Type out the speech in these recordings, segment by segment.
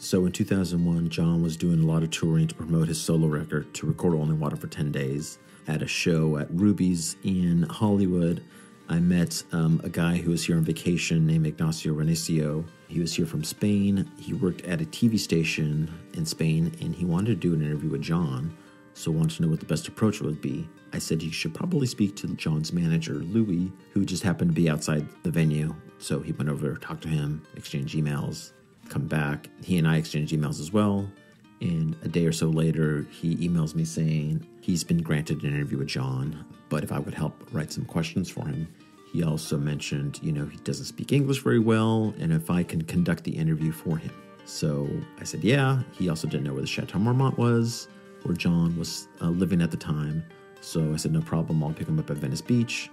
So in 2001, John was doing a lot of touring to promote his solo record to record Only Water for 10 days at a show at Ruby's in Hollywood. I met um, a guy who was here on vacation named Ignacio Renecio. He was here from Spain. He worked at a TV station in Spain and he wanted to do an interview with John, so wanted to know what the best approach would be. I said he should probably speak to John's manager, Louis, who just happened to be outside the venue. So he went over, talked to him, exchanged emails come back. He and I exchanged emails as well. And a day or so later, he emails me saying he's been granted an interview with John, but if I would help write some questions for him. He also mentioned, you know, he doesn't speak English very well, and if I can conduct the interview for him. So I said, yeah. He also didn't know where the Chateau Marmont was, where John was uh, living at the time. So I said, no problem. I'll pick him up at Venice Beach,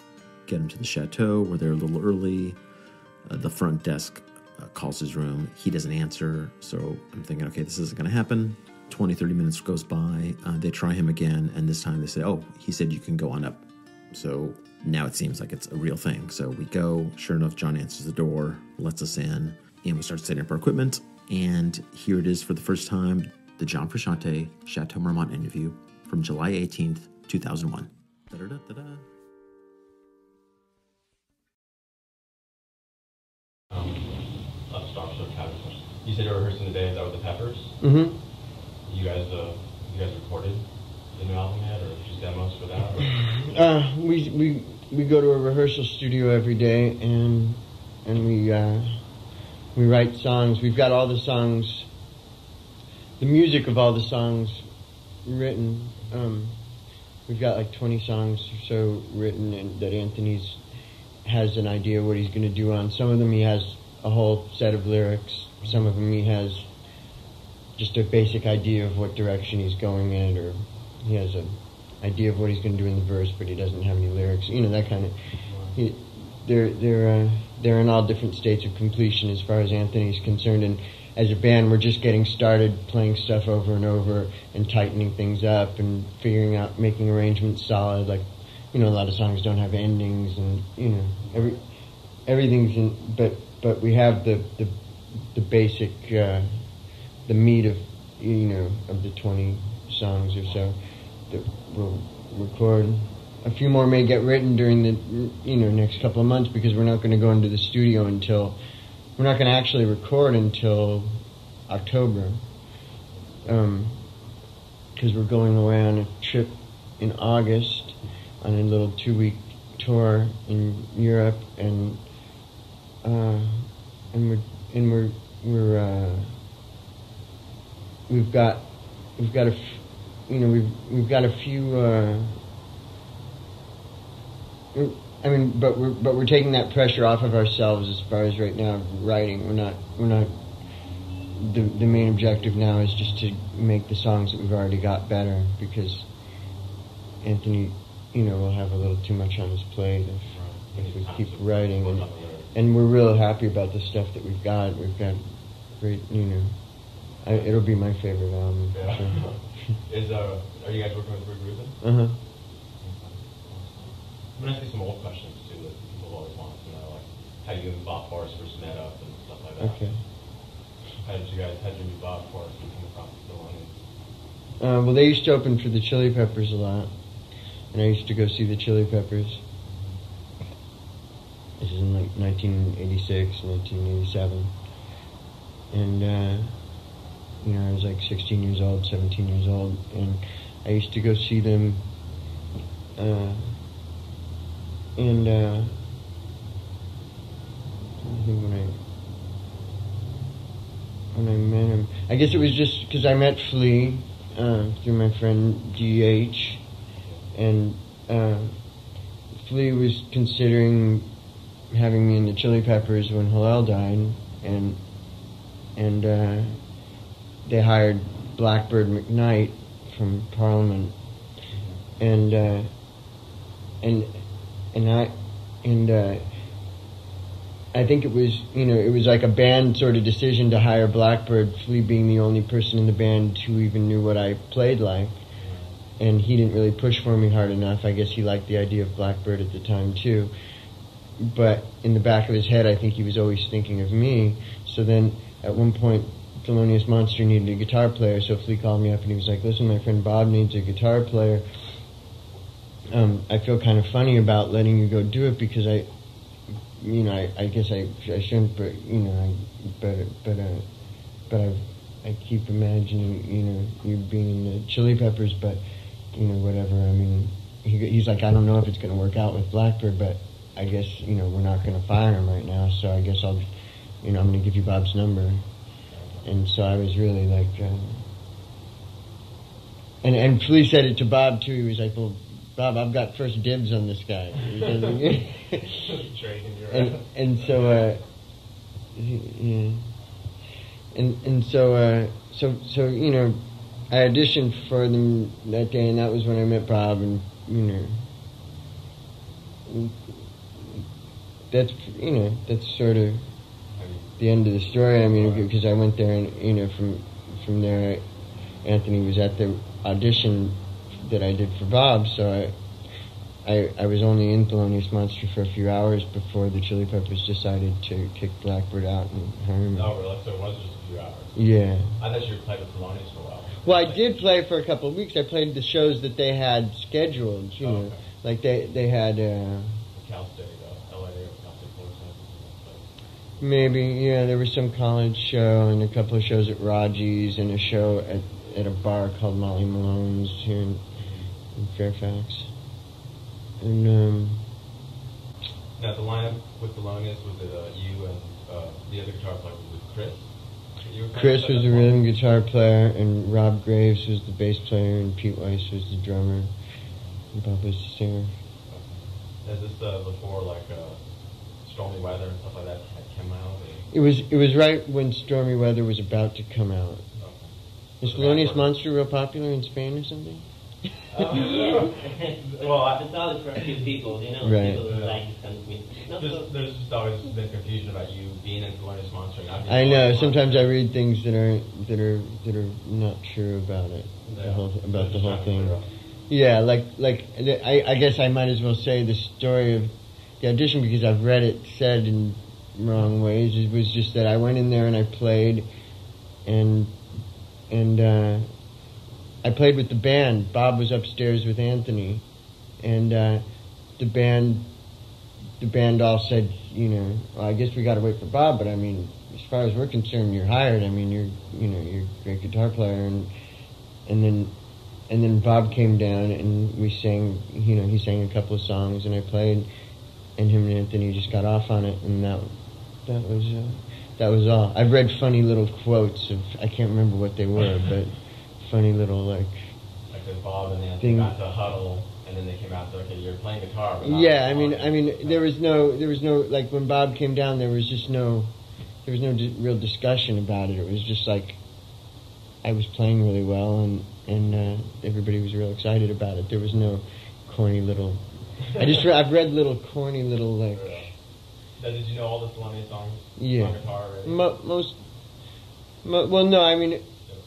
get him to the chateau. We're there a little early. Uh, the front desk uh, calls his room. He doesn't answer. So I'm thinking, okay, this isn't going to happen. 20, 30 minutes goes by. Uh, they try him again. And this time they say, oh, he said you can go on up. So now it seems like it's a real thing. So we go. Sure enough, John answers the door, lets us in, and we start setting up our equipment. And here it is for the first time the John Frusciante Chateau Marmont interview from July 18th, 2001. Da-da-da-da-da. Um, let's start with the Peppers. You said you were rehearsing today. Is that with the Peppers? Mm-hmm. You guys, uh, you guys recorded the new album yet, or just demos for that? Or? Uh, we we we go to a rehearsal studio every day, and and we uh, we write songs. We've got all the songs, the music of all the songs written. Um, we've got like twenty songs or so written, and that Anthony's has an idea what he's going to do on. Some of them he has a whole set of lyrics. Some of them he has just a basic idea of what direction he's going in, or he has an idea of what he's going to do in the verse, but he doesn't have any lyrics. You know that kind of. He, they're they're uh, they're in all different states of completion as far as Anthony's concerned, and as a band, we're just getting started playing stuff over and over and tightening things up and figuring out making arrangements solid. Like, you know, a lot of songs don't have endings, and you know, every everything's in, but but we have the the the basic uh, the meat of you know of the twenty songs or so that we'll record. A few more may get written during the you know next couple of months because we're not going to go into the studio until we're not going to actually record until October because we're going away on a trip in August on a little two week tour in Europe and uh, and we're and we're we're uh, we've got we've got a f- you know we've we've got a few uh, I mean but we're but we're taking that pressure off of ourselves as far as right now writing. We're not we're not the the main objective now is just to make the songs that we've already got better because Anthony you know will have a little too much on his plate if, if we keep writing and and we're real happy about the stuff that we've got. We've got great, you know. I, it'll be my favorite album. Yeah. sure. Is uh, are you guys working with Rick Rubin? Uh huh. I'm gonna ask you some old questions too that people always want to know, like how you and Bob Forrest first met up and stuff like that. Okay. How did you guys? How did you meet Bob Forrest and come across the Belongings? Uh, well, they used to open for the Chili Peppers a lot, and I used to go see the Chili Peppers. This is in like 1986, 1987, and uh, you know I was like 16 years old, 17 years old, and I used to go see them. Uh, and uh, I think when I when I met him. I guess it was just because I met Flea uh, through my friend D.H. and uh, Flea was considering having me in the Chili Peppers when Hillel died, and and uh, they hired Blackbird McKnight from Parliament, and uh, and and I and. Uh, I think it was, you know, it was like a band sort of decision to hire Blackbird, Flea being the only person in the band who even knew what I played like. And he didn't really push for me hard enough. I guess he liked the idea of Blackbird at the time too. But in the back of his head, I think he was always thinking of me. So then at one point, Thelonious Monster needed a guitar player, so Flea called me up and he was like, "Listen, my friend Bob needs a guitar player. Um, I feel kind of funny about letting you go do it because I, you know, I, I guess I, I shouldn't, but you know, I, but but uh, but I, I keep imagining, you know, you being the Chili Peppers, but you know, whatever. I mean, he, he's like, I don't know if it's going to work out with Blackbird, but I guess you know we're not going to fire him right now, so I guess I'll, you know, I'm going to give you Bob's number and so I was really like, uh, and and Flea said it to Bob too. He was like, "Well, Bob, I've got first dibs on this guy." and and so, uh, yeah, and and so uh, so so you know, I auditioned for them that day, and that was when I met Bob, and you know. That's you know that's sort of the end of the story. I mean, because I went there and you know from from there, Anthony was at the audition that I did for Bob, so I. I, I was only in Thelonious Monster for a few hours before the Chili Peppers decided to kick Blackbird out and hire me. Oh, really? So it was just a few hours? Yeah. I thought you were playing with Thelonious for a while. Well, I did play for a couple of weeks. I played the shows that they had scheduled, you Oh, know. okay. Like they, they had, uh, Cal State, uh, LA, or Cal State Fullerton. Maybe, yeah, there was some college show and a couple of shows at Raji's and a show at, at a bar called Molly Malone's here in, in Fairfax. And, um, Now, the lineup with Thelonious, was it uh, you and uh, the other guitar player? Was it Chris? that you were playing Chris was the rhythm guitar player and Rob Graves was the bass player and Pete Weiss was the drummer and Bob was the singer. Is this uh, before, like, uh, stormy weather and stuff like that had come out? It was, it was right when Stormy Weather was about to come out. Okay. Is So that Thelonious. Monster real popular in Spain or something? Uh, well, I, It's only for a few people, you know, Right. people who like this kind of music. Not There's, so, there's just always been confusion about you being in Thelonious Monster. and not being I know. Thelonious Sometimes I read things that are that are that are not true about it. The Yeah. whole about the whole thing. figure. Yeah, like like I, I guess I might as well say the story of the audition because I've read it said in wrong ways. It was just that I went in there and I played, and and uh, I played with the band. Bob was upstairs with Anthony, and uh, the band the band all said, you know, well, I guess we got to wait for Bob, but I mean, as far as we're concerned, you're hired. I mean, you're you know you're a great guitar player, and and then and then Bob came down and we sang. You know, he sang a couple of songs and I played, and him and Anthony just got off on it, and that that was uh, that was all. I've read funny little quotes of I can't remember what they were, but funny little like. Like the Bob and Anthony Thing. got to huddle, and then they came out and said, okay, you're playing guitar. Yeah, I mean. I mean, there was no, there was no, like when Bob came down, there was just no, there was no di- real discussion about it. It was just like I was playing really well, and and uh, everybody was real excited about it. There was no corny little. I just, re- I've read little corny little like, Did you know all the Thelonious songs Yeah. on guitar already? mo- most. Mo- well, no, I mean,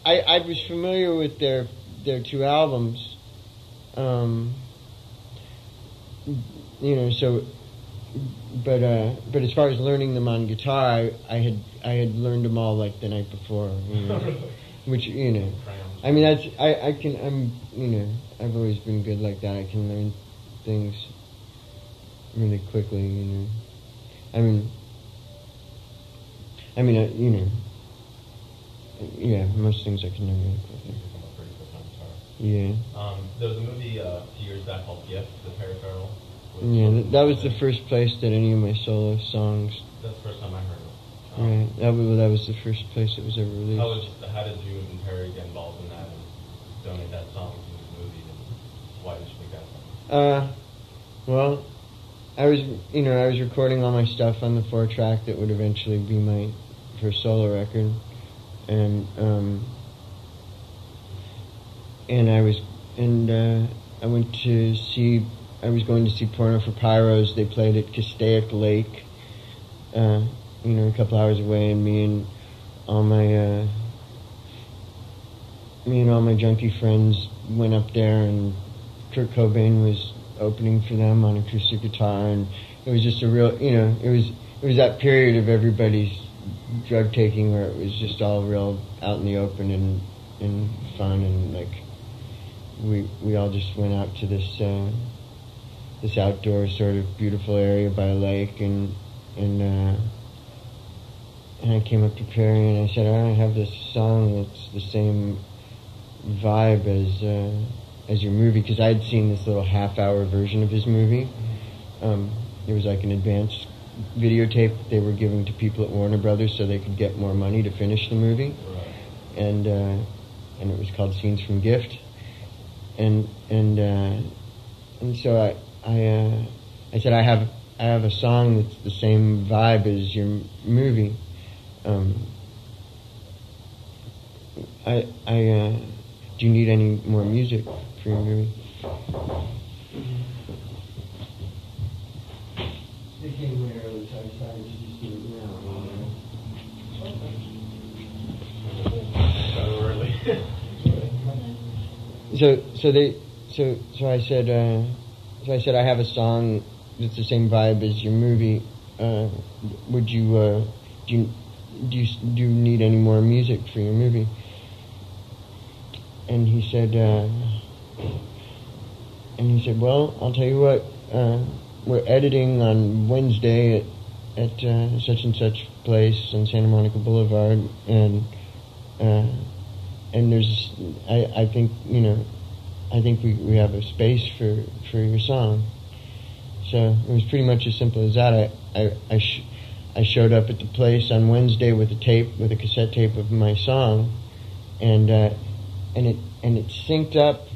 I I was familiar with their their two albums. Um, you know, so but uh, but as far as learning them on guitar, I, I had I had learned them all like the night before, you know, which you know, I mean that's I, I can I'm you know I've always been good like that. I can learn things really quickly, you know. I mean, I mean uh, you know, yeah, most things I can learn really quickly. You become a pretty quick on guitar. Yeah, Um, there was a movie uh, a few years back called Gift, the Perry Farrell. yeah. That, that was the first place that any of my solo songs. That's the first time I heard it. Um, Right, that was that was the first place it was ever released. How, was, how did you and Perry get involved in that and donate that song to the movie? And why did you think that? Uh, well, I was, you know, I was recording all my stuff on the four track that would eventually be my first solo record, and um, and I was, and uh, I went to see, I was going to see Porno for Pyros. They played at Castaic Lake, uh, you know, a couple hours away, and me and all my, uh, me and all my junkie friends went up there and Kurt Cobain was opening for them on acoustic guitar, and it was just a real, you know, it was it was that period of everybody's drug taking where it was just all real out in the open and and fun and like we we all just went out to this uh, this outdoor sort of beautiful area by a lake and and uh, and I came up to Perry and I said I have this song that's the same vibe as uh, as your movie because I had seen this little half hour version of his movie. Um, it was like an advanced videotape they were giving to people at Warner Brothers so they could get more money to finish the movie, Right. and uh, and it was called Scenes from Gift, and and uh, and so I I uh, I said I have I have a song that's the same vibe as your m- movie. Um, I I uh, do you need any more music for your movie? They came way early, so I decided to just do it So. So so they so so I said uh, so I said I have a song that's the same vibe as your movie. Uh, would you uh, do you do you do you need any more music for your movie? And he said uh, and he said, well, I'll tell you what. Uh, we're editing on Wednesday at at uh, such and such place on Santa Monica Boulevard, and uh, and there's I, I think you know I think we, we have a space for, for your song. So it was pretty much as simple as that. I I I, sh- I showed up at the place on Wednesday with a tape with a cassette tape of my song, and uh, and it and it synced up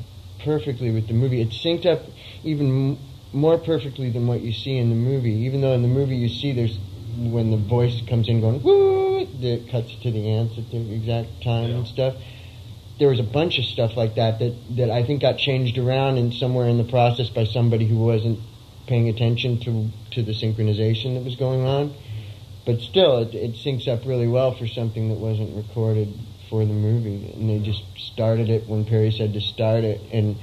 perfectly with the movie. It synced up even more perfectly than what you see in the movie. Even though in the movie you see there's when the voice comes in going woo, it cuts to the ants at the exact time and stuff. There was a bunch of stuff like that that that I think got changed around and somewhere in the process by somebody who wasn't paying attention to to the synchronization that was going on. Mm-hmm. But still, it, it syncs up really well for something that wasn't recorded for the movie. And they just started it when Perry said to start it, and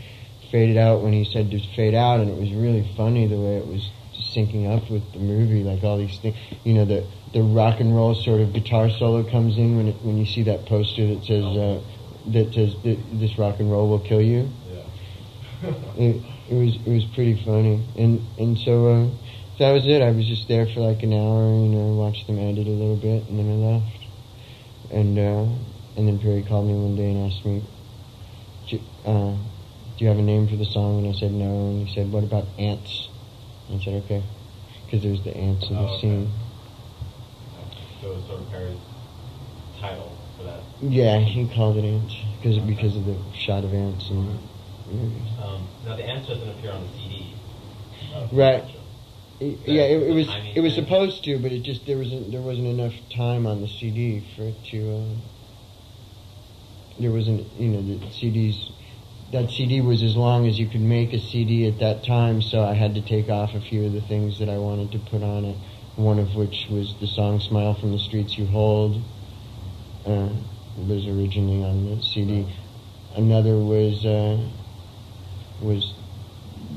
faded out when he said to fade out. And it was really funny the way it was syncing up with the movie, like all these things. You know, the the rock and roll sort of guitar solo comes in when it, when you see that poster that says uh, that says this rock and roll will kill you yeah. it, it was it was pretty funny and and so uh, that was it I was just there for like an hour you know watched them edit a little bit and then I left and uh, and then Perry called me one day and asked me do, you- uh, do you have a name for the song and I said no and he said what about ants and I said okay because there's the ants in the Oh, okay. scene So it was sort of Perry's title for that. yeah he called it ants because because of the shot of ants the movie Um, now the ants doesn't appear on the CD. of Right. It- yeah, it, it was it was thing. supposed to, but it just there wasn't there wasn't enough time on the CD for it to. Uh, there wasn't you know the CDs. That CD was as long as you could make a CD at that time, so I had to take off a few of the things that I wanted to put on it. One of which was the song "Smile from the Streets You Hold." Uh, was originally on the CD. Another was uh, was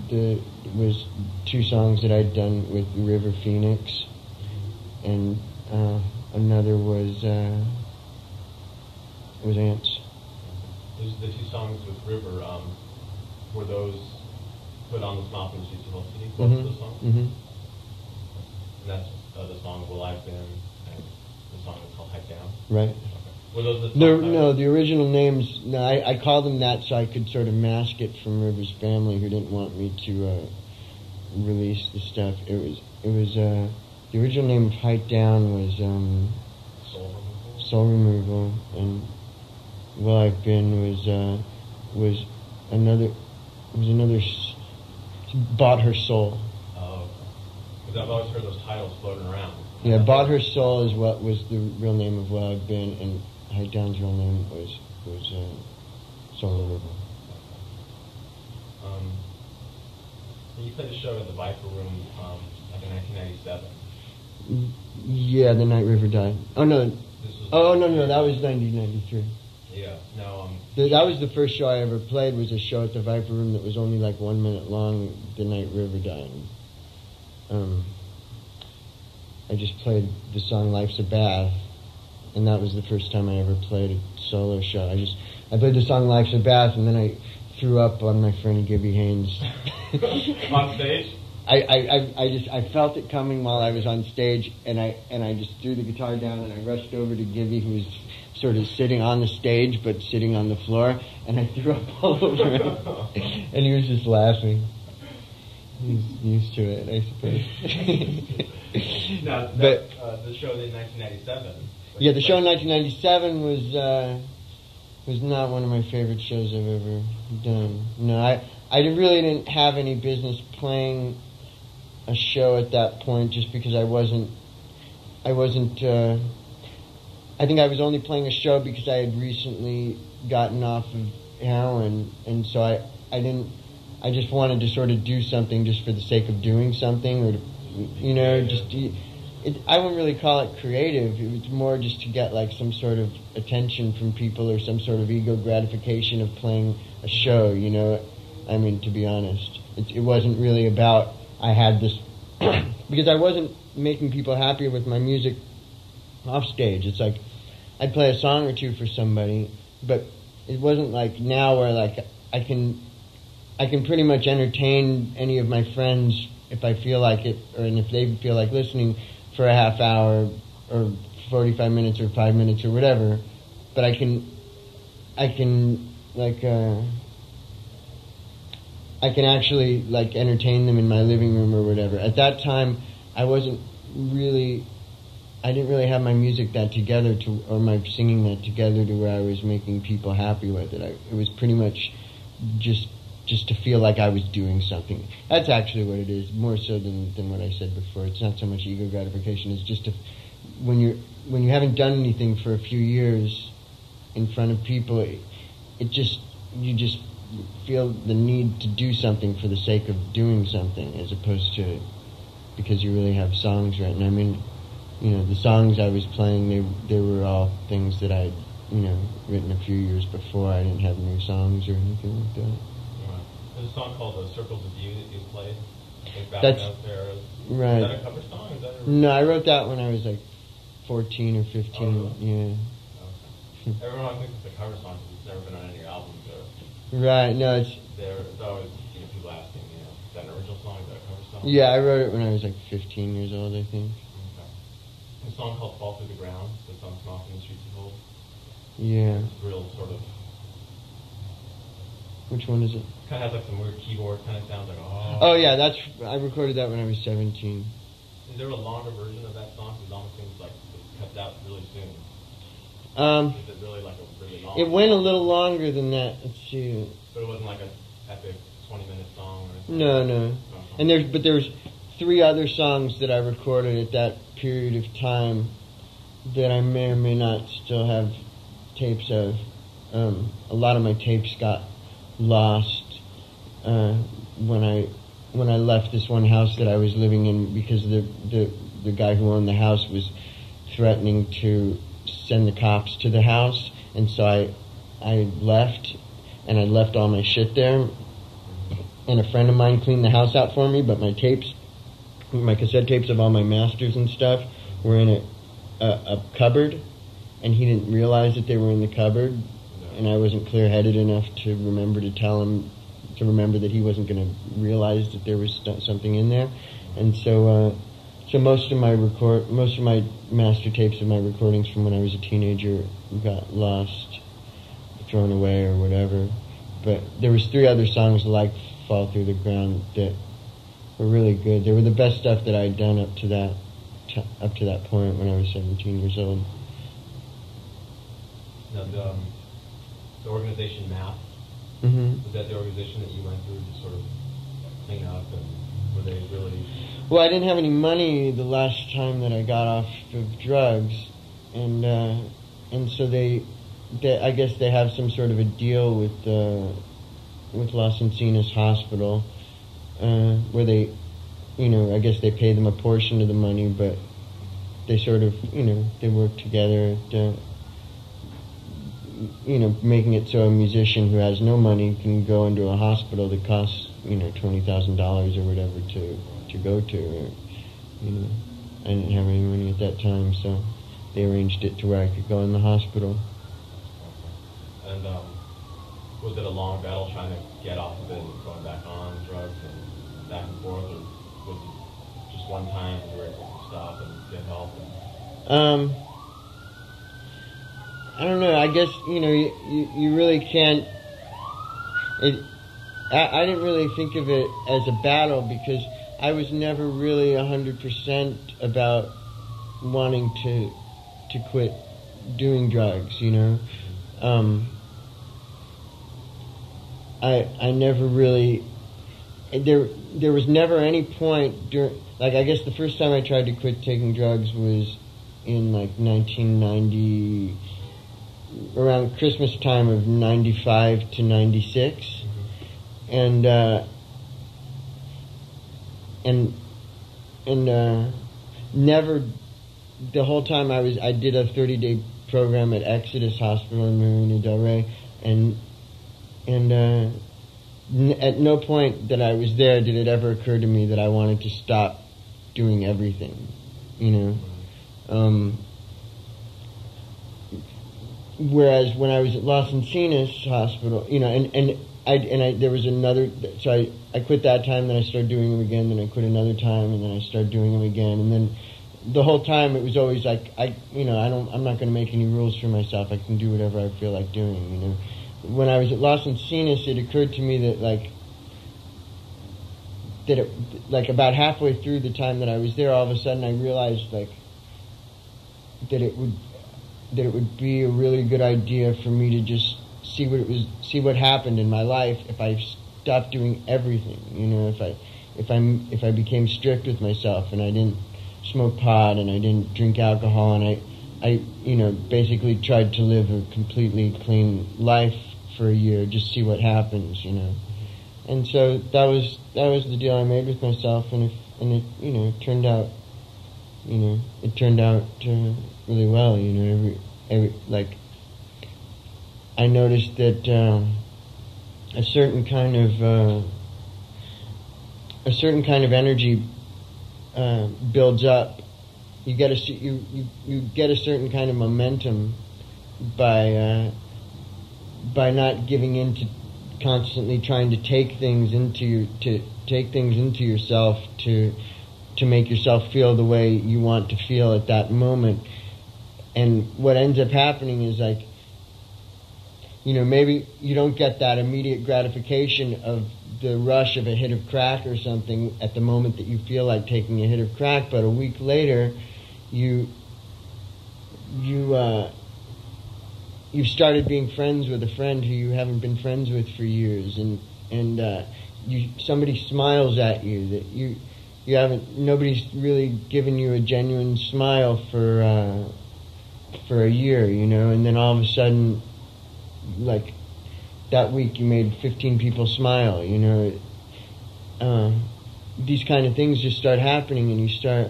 the was two songs that I'd done with River Phoenix, and uh, another was uh, was Ants. Those, the two songs with River, um, were those put on the the Streets of Old City? Both of those songs? hmm And that's uh, the song Well I've Been and the song is called Height Down? Right. Okay. Were those the? The, no, the original names. No, I, I called them that so I could sort of mask it from River's family, who didn't want me to uh, release the stuff. It was it was uh, the original name of Height Down was um, Soul Removal? Soul Removal, and Well I've Been was uh, was another was another s- Bought Her Soul. Oh, because I've always heard those titles floating around. Yeah, Bought Her Soul is what was the real name of Well I've Been, and Height Down's real name was was uh, Soul Removal. Um, you played a show at the Viper Room, um, like in 1997. Yeah, the night River died. Oh no, This was oh no no, that was 1993. Yeah, no, um, Th- That was the first show I ever played. Was a show at the Viper Room that was only like one minute long. The night River died. Um, I just played the song "Life's a Bath," and that was the first time I ever played a solo show. I just I played the song "Life's a Bath," and then I threw up on my friend Gibby Haynes. on stage? I, I, I, I just I felt it coming while I was on stage, and I and I just threw the guitar down and I rushed over to Gibby, who was sort of sitting on the stage but sitting on the floor, and I threw up all over him, and he was just laughing. He's used to it, I suppose. Now, that, But- uh, the show in 1997. yeah, the show in 1997 was uh, was not one of my favorite shows I've ever done. No, I I really didn't have any business playing a show at that point just because I wasn't I wasn't uh, I think I was only playing a show because I had recently gotten off of heroin and so I I didn't I just wanted to sort of do something just for the sake of doing something or to, you know just it, I wouldn't really call it creative. It was more just to get like some sort of attention from people or some sort of ego gratification of playing a show you know? I mean to be honest it, it wasn't really about I had this because I wasn't making people happier with my music off stage. It's like I'd play a song or two for somebody, but it wasn't like now where like I can I can pretty much entertain any of my friends if I feel like it, or and if they feel like listening for a half hour or forty five minutes or five minutes or whatever. But I can I can like. Uh, I can actually like entertain them in my living room or whatever. At that time, I wasn't really, I didn't really have my music that together to, or my singing that together to where I was making people happy with it. I, it was pretty much just, just to feel like I was doing something. That's actually what it is, more so than than what I said before. It's not so much ego gratification. It's just to, when you're when you haven't done anything for a few years in front of people, it, it just you just feel the need to do something for the sake of doing something as opposed to because you really have songs right and I mean you know the songs I was playing they they were all things that I'd you know written a few years before I didn't have new songs or anything like that Right. There's a song called "The Circles of You" that you played. That's- out there. Is right that a cover song? Is that a no I wrote that when I was like 14 or 15 Oh, really? yeah Okay. Everyone thinks it's a cover song because it's never been on any albums. Or right no it's there, it's always you know, people asking, you know, is that an original song? Is that a cover song? yeah I wrote it when I was like 15 years old I think. A song called "Fall Through the Ground" that's on "Smoke in the Streets of Gold." yeah It's real sort of which one is it kind of has like some weird keyboard kind of sounds like oh. oh yeah that's I recorded that when I was 17 Is there a longer version of that song? 'Cause It almost seems like it's cut out really soon. um Is it really like a really long? It went a little longer than that. Let's see. But it wasn't like an epic 20 minute song or anything. No, no. Uh-huh. And there's but there's three other songs that I recorded at that period of time that I may or may not still have tapes of. Um, a lot of my tapes got lost uh, when I when I left this one house that I was living in because the the the guy who owned the house was threatening to send the cops to the house, and so I I left, and I left all my shit there. And a friend of mine cleaned the house out for me, but my tapes, my cassette tapes of all my masters and stuff, were in a a, a cupboard, and he didn't realize that they were in the cupboard, and I wasn't clear headed enough to remember to tell him to remember that he wasn't going to realize that there was st- something in there, and so. Uh, so most of my record, most of my master tapes of my recordings from when I was a teenager got lost, thrown away or whatever. But there was three other songs like "Fall Through the Ground" that were really good. They were the best stuff that I had done up to that t- up to that point when I was 17 years old. Now, the, um, the organization MAP, hmm was that the organization that you went through to sort of clean up and were they really. Well, I didn't have any money the last time that I got off of drugs, and uh, and so they, they, I guess they have some sort of a deal with uh, with Las Encinas Hospital, uh, where they, you know, I guess they pay them a portion of the money, but they sort of, you know, they work together uh, you know, making it so a musician who has no money can go into a hospital that costs, you know, twenty thousand dollars or whatever to to go to, or, you know. I didn't have any money at that time, so they arranged it to where I could go in the hospital. And um, was it a long battle trying to get off of it and going back on drugs and back and forth, or was it just one time you were able to stop and get help? And Um, I don't know. I guess you know you you, you really can't. It. I, I didn't really think of it as a battle because I was never really hundred percent about wanting to to quit doing drugs. You know, um, I I never really there there was never any point during like I guess the first time I tried to quit taking drugs was in like 1990 around Christmas time of 95 to 96 and uh, and and uh, never the whole time I was I did a 30 day program at Exodus Hospital in Marina Del Rey. And and uh, n- at no point that I was there did it ever occur to me that I wanted to stop doing everything you know um, whereas when I was at Las Encinas Hospital, you know, and and I and I there was another. So I I quit that time, then I started doing them again, then I quit another time, and then I started doing them again, and then the whole time it was always like I you know I don't I'm not going to make any rules for myself. I can do whatever I feel like doing. You know, when I was at Las Encinas, it occurred to me that like that it like about halfway through the time that I was there, all of a sudden I realized like that it would that it would be a really good idea for me to just see what it was see what happened in my life if I stopped doing everything you know if I if I'm if I became strict with myself and I didn't smoke pot and I didn't drink alcohol and I I you know basically tried to live a completely clean life for a year just see what happens you know and so that was that was the deal I made with myself and if, and it you know it turned out you know it turned out uh, really well you know every every like I noticed that um, a certain kind of uh, a certain kind of energy uh, builds up. You get a you, you you get a certain kind of momentum by uh, by not giving in to constantly trying to take things into to take things into yourself to to make yourself feel the way you want to feel at that moment. And what ends up happening is like you know, maybe you don't get that immediate gratification of the rush of a hit of crack or something at the moment that you feel like taking a hit of crack, but a week later, you you uh, you've started being friends with a friend who you haven't been friends with for years, and and uh, you somebody smiles at you that you you haven't nobody's really given you a genuine smile for uh, for a year, you know, and then all of a sudden like that week you made 15 people smile you know. Uh, these kind of things just start happening and you start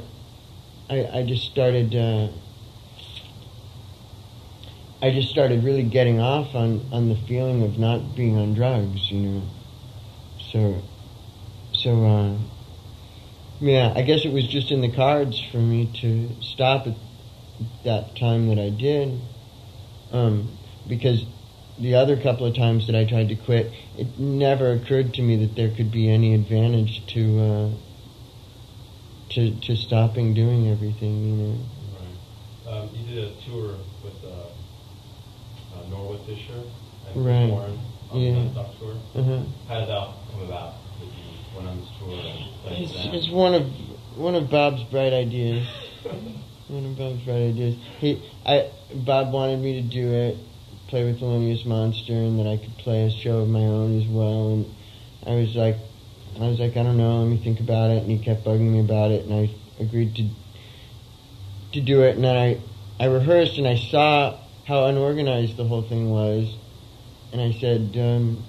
i, I just started uh, i just started really getting off on, on the feeling of not being on drugs you know so so uh, yeah i guess it was just in the cards for me to stop at that time that i did um, because the other couple of times that I tried to quit, it never occurred to me that there could be any advantage to uh, to to stopping doing everything. You know. Right. Um, you did a tour with uh, Norwood Fisher and Right. Warren on Yeah. the tour. Uh-huh. How did that come about that you went on this tour and played It's, it's one of one of Bob's bright ideas. One of Bob's bright ideas. He, I, Bob wanted me to do it, play with Thelonious Monster, and that I could play a show of my own as well. And I was like, I was like, I don't know, let me think about it. And he kept bugging me about it, and I agreed to to do it. And then I, I rehearsed, and I saw how unorganized the whole thing was, and I said, um,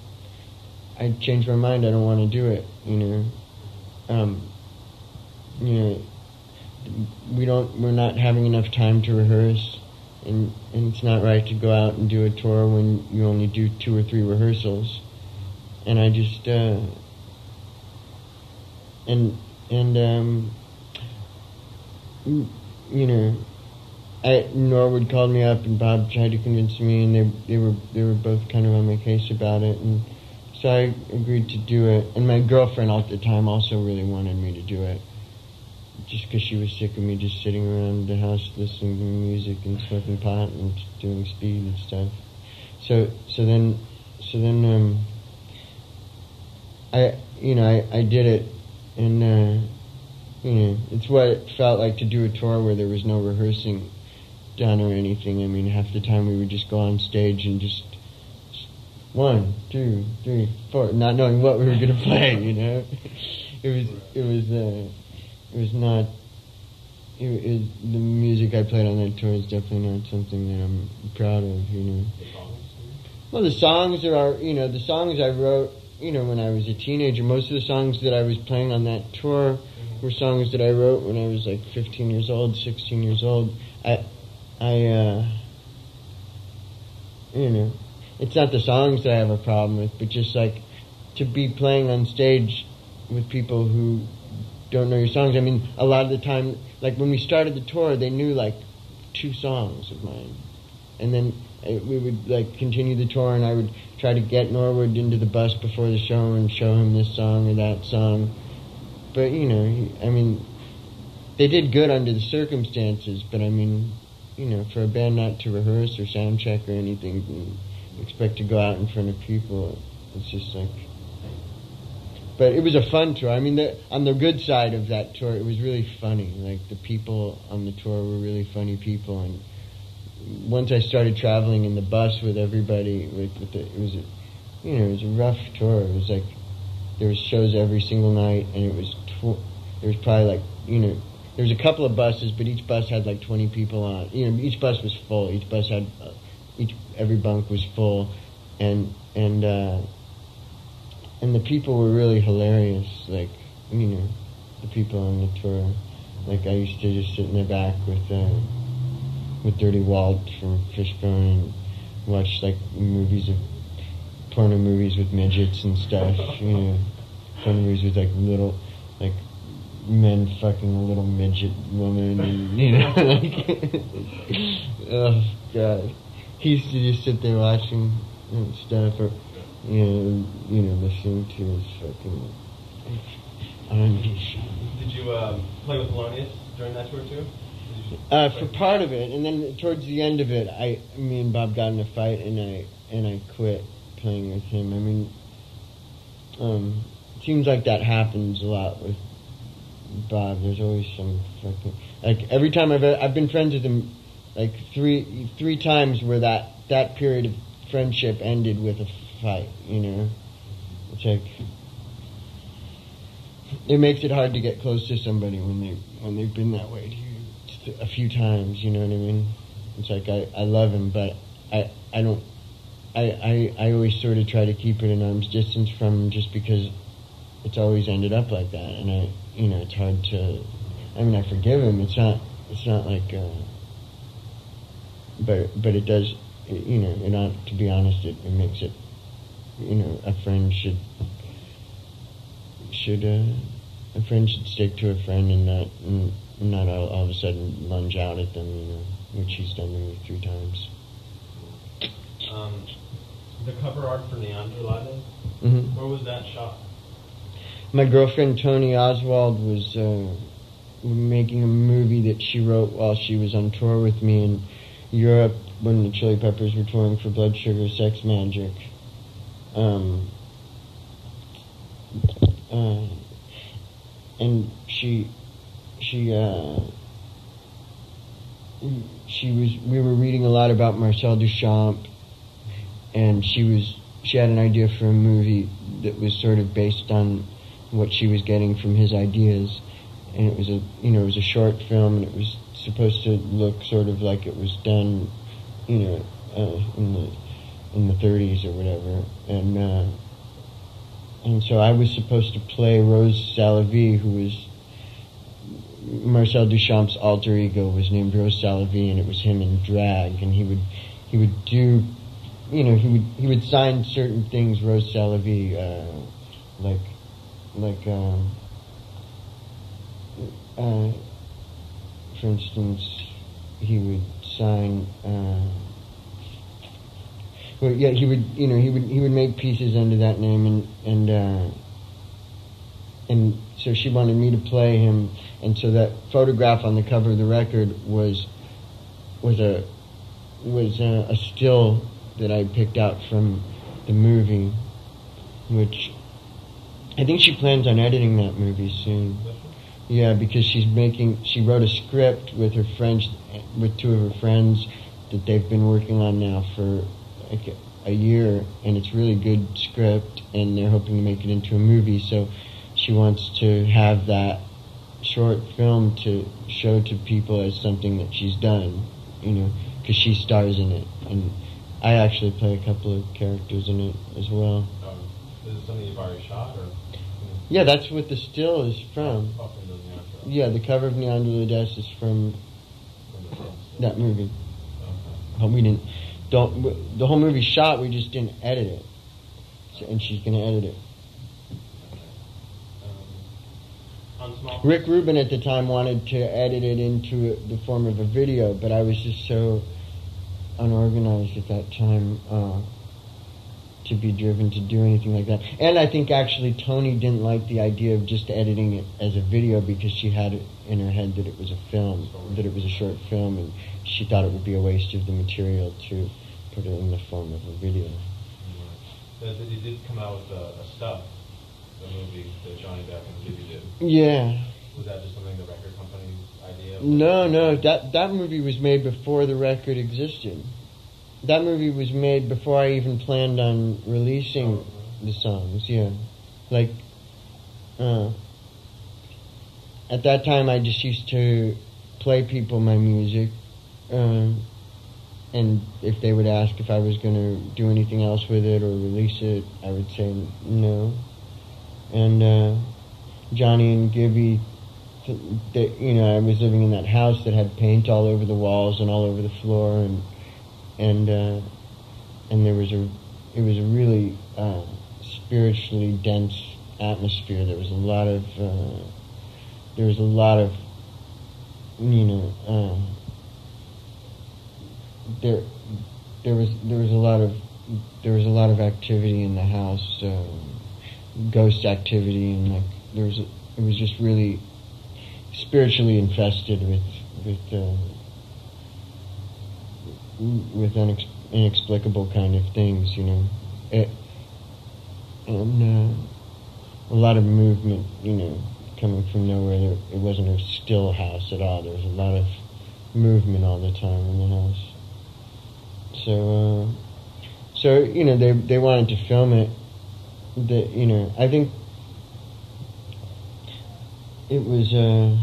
I changed my mind. I don't want to do it. You know, um, you know, we don't. We're not having enough time to rehearse, and and it's not right to go out and do a tour when you only do two or three rehearsals. And I just uh, and and um, you know, I, Norwood called me up and Bob tried to convince me, and they they were they were both kind of on my case about it, and so I agreed to do it. And my girlfriend at the time also really wanted me to do it, just because she was sick of me just sitting around the house listening to music and smoking pot and doing speed and stuff. So so then so then um, I you know I, I did it, and uh, you know it's what it felt like to do a tour where there was no rehearsing done or anything. I mean, half the time we would just go on stage and just one, two, three, four, not knowing what we were going to play. You know, it was it was uh, it was not. It, it, the music I played on that tour is definitely not something that I'm proud of. You know. Well, the songs are, you know, the songs I wrote, you know, when I was a teenager. Most of the songs that I was playing on that tour were songs that I wrote when I was like 15 years old, 16 years old. I, I, uh, you know, it's not the songs that I have a problem with, but just like to be playing on stage with people who don't know your songs. I mean, a lot of the time, like when we started the tour, they knew like two songs of mine, and then uh, we would like continue the tour, and I would try to get Norwood into the bus before the show and show him this song or that song. But you know, I mean, they did good under the circumstances. But I mean, you know, for a band not to rehearse or sound check or anything, expect to go out in front of people, it's just like. But it was a fun tour. I mean, the, on the good side of that tour, it was really funny. Like the people on the tour were really funny people, and once I started traveling in the bus with everybody, with, with the, it was, a, you know, it was a rough tour. It was like there was shows every single night, and it was tw- there was probably like you know there was a couple of buses, but each bus had like 20 people on. You know, each bus was full. Each bus had uh, each every bunk was full, and and uh, and the people were really hilarious. Like you know, the people on the tour. Like I used to just sit in the back with uh, with Dirty Walt from Fishbone and watch like movies of porno movies with midgets and stuff. You know, porno movies with like little men fucking a little midget woman and you know like oh god he used to just sit there watching and stuff or you know you know listening to his fucking Did you um, play with Thelonious during that tour too? uh, for part of it, and then towards the end of it, I, me and Bob got in a fight, and I and I quit playing with him. I mean, um, it seems like that happens a lot with Bob. There's always some fucking like every time I've I've been friends with him, like three three times where that that period of friendship ended with a fight. You know, it's like it makes it hard to get close to somebody when they when they've been that way to you a few times. You know what I mean? It's like I I love him, but I I don't. I, I, I always sort of try to keep it an arm's distance from just because it's always ended up like that, and I, you know, it's hard to. I mean, I forgive him. It's not. It's not like. Uh, but but it does. You know, and not to be honest, it, it makes it. You know, a friend should. Should uh, a friend should stick to a friend and not and not all, all of a sudden lunge out at them. You know, which he's done to me three times. Um, the cover art for Niandra LaDes. Mm-hmm. where was that shot? My girlfriend Toni Oswald was uh, making a movie that she wrote while she was on tour with me in Europe when the Chili Peppers were touring for Blood Sugar Sex Magik. Um, uh, and she, she, uh, she was. We were reading a lot about Marcel Duchamp, and she was. She had an idea for a movie that was sort of based on what she was getting from his ideas, and it was a you know it was a short film, and it was supposed to look sort of like it was done, you know, uh, in the in the 30s or whatever, and uh, and so I was supposed to play Rrose Sélavy, who was Marcel Duchamp's alter ego was named Rrose Sélavy, and it was him in drag, and he would he would do, you know, he would he would sign certain things Rrose Sélavy, uh, like like um, uh, for instance, he would sign. Uh, well, yeah, he would. You know, he would he would make pieces under that name, and and uh, and so she wanted me to play him, and so that photograph on the cover of the record was was a was a, a still that I picked out from the movie, which I think she plans on editing that movie soon. Yeah, because she's making. She wrote a script with her friends, with two of her friends, that they've been working on now for like a, year, and it's really good script, and they're hoping to make it into a movie. So she wants to have that short film to show to people as something that she's done, you know, because she stars in it, and I actually play a couple of characters in it as well. Um, is it something you've already shot, or? Yeah, that's what the still is from. From the Niandra LaDes. Yeah, the cover of Niandra LaDes is from From the film. that movie. But we didn't. Don't the whole movie shot. We just didn't edit it, so, and she's gonna edit it. Um. Rick Rubin at the time wanted to edit it into the form of a video, but I was just so unorganized at that time uh, to be driven to do anything like that. And I think actually Toni didn't like the idea of just editing it as a video because she had it in her head that it was a film, that it was a short film, and she thought it would be a waste of the material to put it in the form of a video. Right. It, it did come out with a, a stuff, the movie that Johnny Depp and Gibby did. Yeah. Was that just something the record company's idea? No, no, that that movie was made before the record existed. That movie was made before I even planned on releasing Oh, the songs. Yeah, like, uh, at that time I just used to play people my music, um, and if they would ask if I was going to do anything else with it or release it, I would say no. And uh, Johnny and Gibby you know I was living in that house that had paint all over the walls and all over the floor and and uh, and there was a it was a really uh, spiritually dense atmosphere. There was a lot of uh, there was a lot of you know um, there there was there was a lot of there was a lot of activity in the house, um, ghost activity, and like there was a, it was just really spiritually infested with with uh, with unex- inexplicable kind of things, you know, it, and uh, a lot of movement, you know, coming from nowhere. There, it wasn't a still house at all. There was a lot of movement all the time in the house. So, uh, so you know, they they wanted to film it. That you know, I think it was. Uh,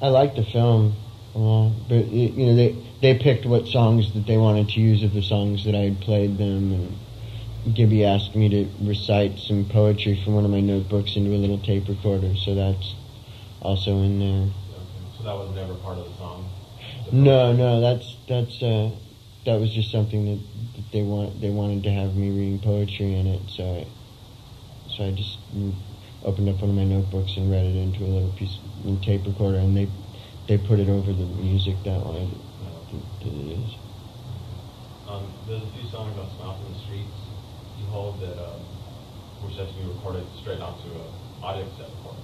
I liked the film lot, but it, you know, they they picked what songs that they wanted to use of the songs that I had played them, and Gibby asked me to recite some poetry from one of my notebooks into a little tape recorder, so that's also in there. Okay. So that was never part of the song? The No, no, that's that's uh, that was just something that, that they want they wanted to have me reading poetry in it, so I, so I just opened up one of my notebooks and read it into a little piece of tape recorder, and they they put it over the music that way that, it is. Um, there's a few songs on Smile from the Streets you hold that um, were set to be recorded straight onto an audio cassette recorder.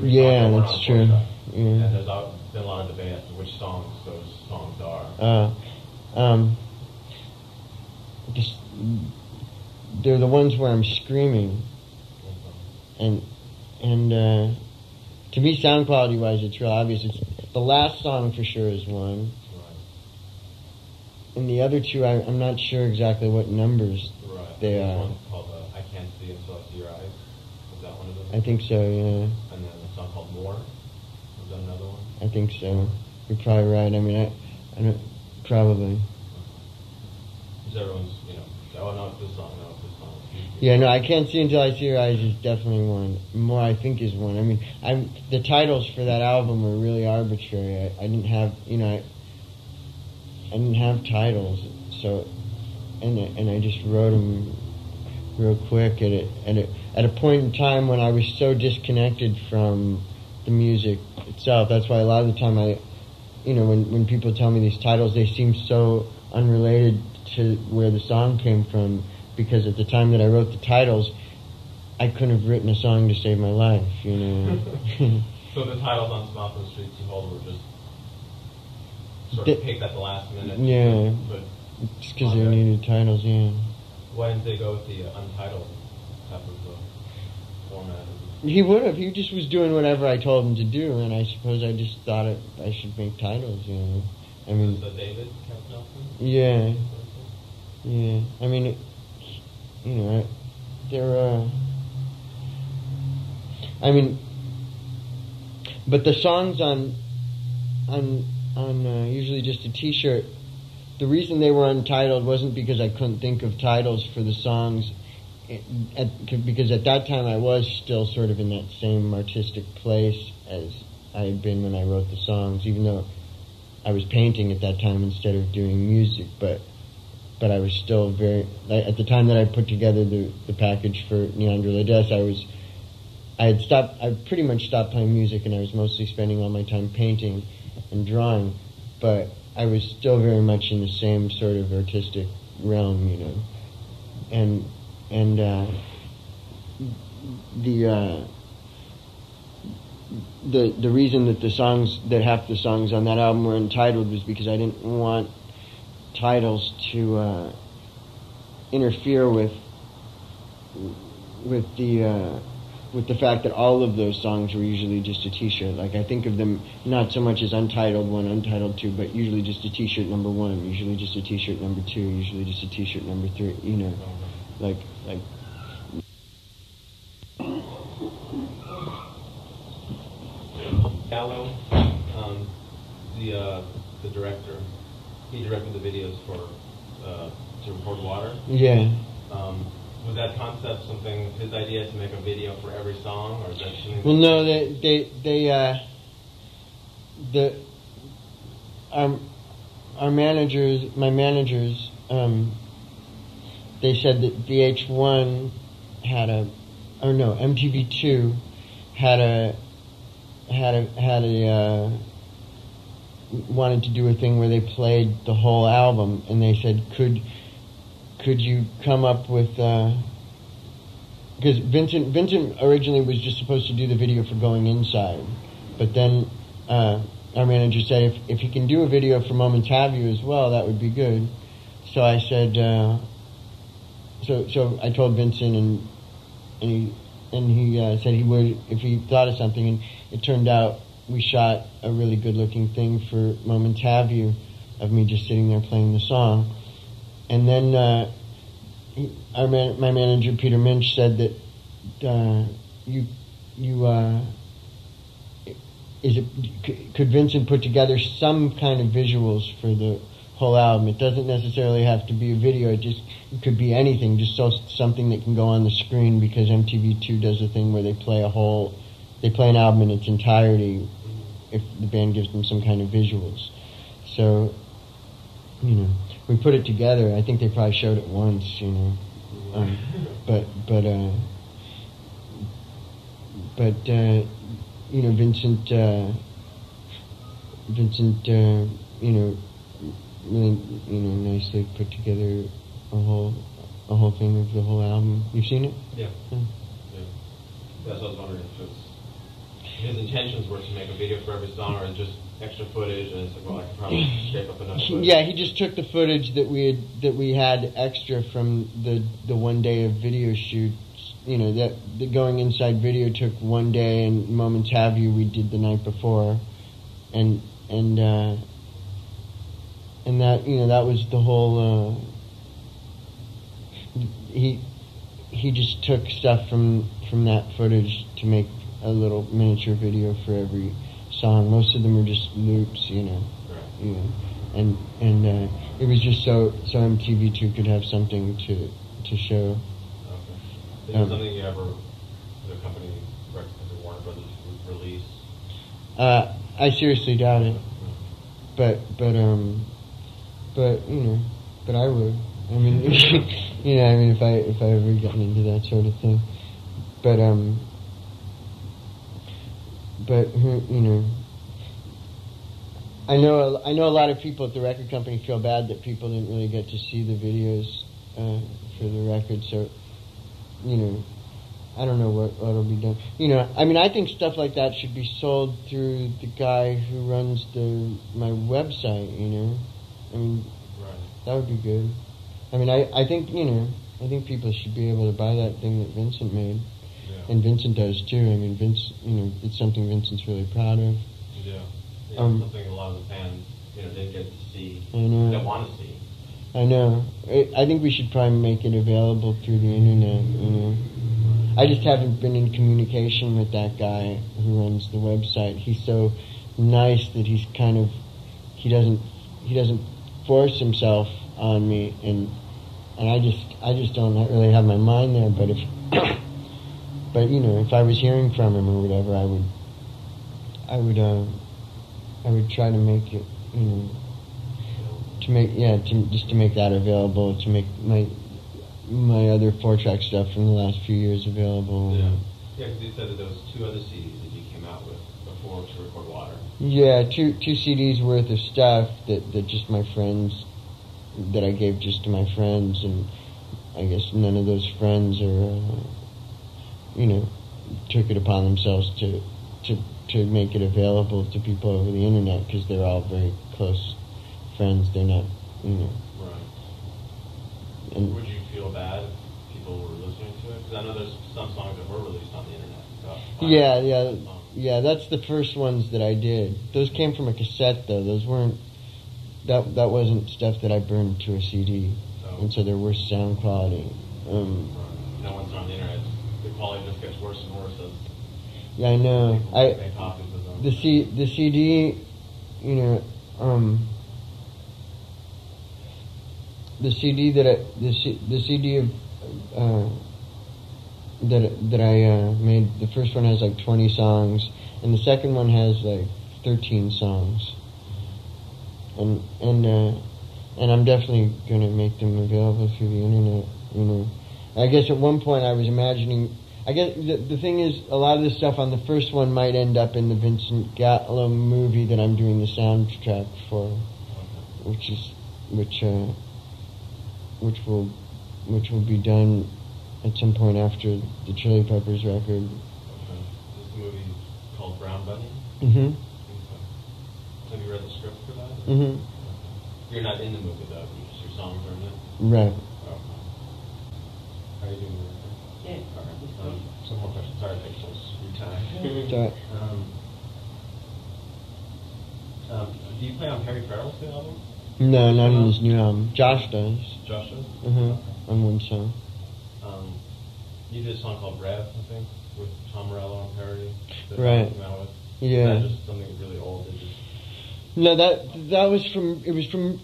Yeah, songs that weren't that's true. Yeah. And there's been a lot of debate as to which songs those songs are. Uh, um, this, they're the ones where I'm screaming, and and uh, to me, sound quality wise, it's real obvious. It's the last song for sure is one, Right, and the other two, I, I'm not sure exactly what numbers. right. They There's are. called uh, I Can't See Until I See Your Eyes. Was that one of them? I think so. Yeah, And then a song called More. Was that another one? I think so. You're probably right. I mean, I, I don't probably. Because everyone's, you know, oh no, it's this song, no, it's this song. Yeah, no, I can't see until I see your eyes is definitely one. More, I think, is one. I mean, I'm the titles for that album were really arbitrary. I, I didn't have, you know, I, I didn't have titles, so, and I- and I just wrote them real quick at it at a at a point in time when I was so disconnected from the music itself. That's why a lot of the time I, you know, when when people tell me these titles, they seem so unrelated to where the song came from. Because at the time that I wrote the titles, I couldn't have written a song to save my life. You know. So the titles on Smile from the Streets You Hold were just sort The- of picked at the last minute. Yeah. But Just because they needed titles, yeah. why didn't they go with the uh, untitled type of uh, format? He would have. He just was doing whatever I told him to do, and I suppose I just thought it, I should make titles, you know. I mean, the David Kent Nelson? yeah, yeah. I mean, it, you know, they're. Uh, I mean, but the songs on, on, on uh, usually just a T-shirt. The reason they were untitled wasn't because I couldn't think of titles for the songs at, because at that time I was still sort of in that same artistic place as I had been when I wrote the songs, even though I was painting at that time instead of doing music. But but I was still very at the time that I put together the the package for Niandra LaDes, I was I had stopped. I pretty much stopped playing music, and I was mostly spending all my time painting and drawing. But I was still very much in the same sort of artistic realm, you know, and and uh, the uh, the the reason that the songs that half the songs on that album were entitled was because I didn't want titles to uh, interfere with with the uh, with the fact that all of those songs were usually just a T-shirt. Like I think of them not so much as untitled one, untitled two, but usually just a T-shirt number one, usually just a T-shirt number two, usually just a T-shirt number three. You know, like like Gallo, um, the uh, the director, he directed the videos for uh, to record water. yeah. Um, was that concept something his idea to make a video for every song, or is that something? Well, no, they they they uh, the our our managers, my managers, um, they said that VH1 had a, or no, MTV2 had a had a had a uh, wanted to do a thing where they played the whole album, and they said, could could you come up with because Vincent Vincent originally was just supposed to do the video for going inside, but then uh, our manager said if if he can do a video for Moments Have You as well, that would be good. So I said, uh, so so I told Vincent and and he and he uh, said he would if he thought of something, and it turned out we shot a really good looking thing for Moments Have You of me just sitting there playing the song. And then uh, our man, my manager Peter Mensch said that uh, you you uh, is it could Vincent put together some kind of visuals for the whole album? It doesn't necessarily have to be a video. It just it could be anything, just so something that can go on the screen because MTV2 does a thing where they play a whole they play an album in its entirety if the band gives them some kind of visuals. So you know, we put it together. I think they probably showed it once, you know. Um, but but uh, but uh, you know, Vincent uh, Vincent uh, you know really you know nicely put together a whole a whole thing of the whole album. You've seen it? Yeah. Hmm. yeah. That's what I was wondering his intentions were to make a video for every song, or just extra footage, and it's like, well, I could probably shape up enough. Footage. Yeah, he just took the footage that we had that we had extra from the the one day of video shoots. You know that the going inside video took one day, and moments have you we did the night before, and and uh, and that you know that was the whole. Uh, he he just took stuff from from that footage to make a little miniature video for every song. Most of them are just loops, you know Right. you know, and and uh, it was just so so MTV2 could have something to to show. Okay. Is Um, something you ever, the company, the Warner Brothers, would release? Uh, I seriously doubt it, but but um, but you know, but I would. I mean, you know, I mean, if I if I ever gotten into that sort of thing, but um, but you know. I know I know a lot of people at the record company feel bad that people didn't really get to see the videos uh, for the record. So, you know, I don't know what what'll be done. You know, I mean, I think stuff like that should be sold through the guy who runs the my website. You know, I mean, Right. that would be good. I mean, I I think you know, I think people should be able to buy that thing that Vincent made. And Vincent does too. I mean, Vince, you know, it's something Vincent's really proud of. Yeah. Yeah, Um, something a lot of the fans, you know, didn't get to see, I know. that want to see. I know. I, I think we should probably make it available through the internet. You know, I just haven't been in communication with that guy who runs the website. He's so nice that he's kind of he doesn't he doesn't force himself on me, and and I just I just don't really have my mind there. But if but you know, if I was hearing from him or whatever, I would I would uh, I would try to make it you know to make yeah to just to make that available to make my my other four track stuff from the last few years available. Yeah. Yeah, because you said that there was two other CDs that you came out with before to record Water. Yeah, two two CDs worth of stuff that that just my friends that I gave just to my friends, and I guess none of those friends are uh, you know took it upon themselves to to to make it available to people over the internet because they're all very close friends. They're not you know Right. and Would you feel bad if people were listening to it? Because I know there's some songs that were released on the internet. So Yeah, yeah, yeah. That's the first ones that I did. Those came from a cassette, though. Those weren't. That that wasn't stuff that I burned to a CD, so, and so they're worse sound quality. Um, right. No one's on the internet. The quality just gets worse and worse as yeah, I know. I make copies of them. the C the CD, you know, um, the CD that I the C, the CD of uh, that that I uh, made. The first one has like twenty songs, and the second one has like thirteen songs. And and uh, and I'm definitely gonna make them available through the internet. You know, I guess at one point I was imagining. I guess the, the thing is, a lot of the stuff on the first one might end up in the Vincent Gallo movie that I'm doing the soundtrack for, which is which uh, which will which will be done at some point after the Chili Peppers record. Okay. This movie called Brown Bunny. Mm-hmm. Have you read the script for that? Mm-hmm. You're not in the movie though. just your songs are in it. Right. Okay. How are you doing? Yeah. All right. Um, some more questions. Sorry, thanks for your time. It's all right. Um, um, do you play on Perry Farrell's new album? No, not in his new album. Josh does. Josh does? Mhm. On one song. Um, you did a song called Rev, I think, with Tom Morello and Perry. that Right. came out with. Yeah. Is just something really old that just No, that that was from. It was from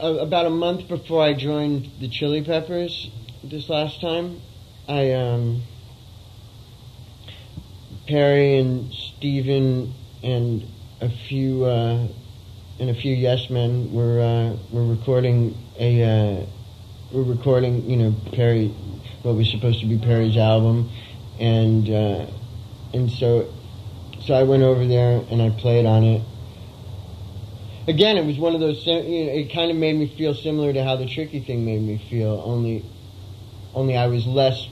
uh, about a month before I joined the Chili Peppers. This last time, I um. Perry and Steven and a few uh, and a few Yes Men were uh, were recording a uh, were recording you know Perry what was supposed to be Perry's album and uh, and so so I went over there and I played on it again, it was one of those. You know, it kind of made me feel similar to how the tricky thing made me feel. Only, only I was less.